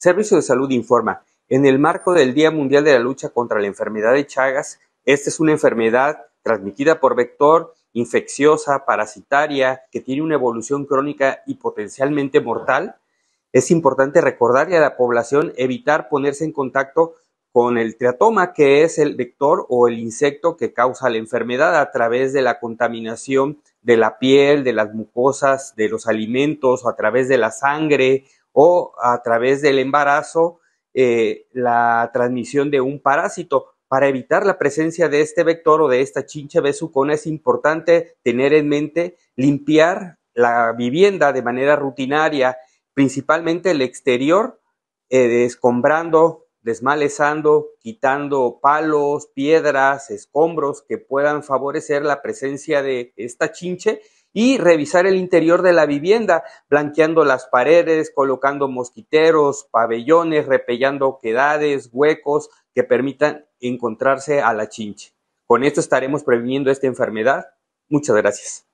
Servicio de Salud informa, en el marco del Día Mundial de la Lucha contra la Enfermedad de Chagas, esta es una enfermedad transmitida por vector, infecciosa, parasitaria, que tiene una evolución crónica y potencialmente mortal. Es importante recordarle a la población evitar ponerse en contacto con el triatoma, que es el vector o el insecto que causa la enfermedad a través de la contaminación de la piel, de las mucosas, de los alimentos, a través de la sangre o a través del embarazo eh, la transmisión de un parásito. Para evitar la presencia de este vector o de esta chincha besucona es importante tener en mente limpiar la vivienda de manera rutinaria, principalmente el exterior, eh, escombrando, desmalezando, quitando palos, piedras, escombros que puedan favorecer la presencia de esta chinche y revisar el interior de la vivienda, blanqueando las paredes, colocando mosquiteros, pabellones, repellando quedades, huecos que permitan encontrarse a la chinche. Con esto estaremos previniendo esta enfermedad. Muchas gracias.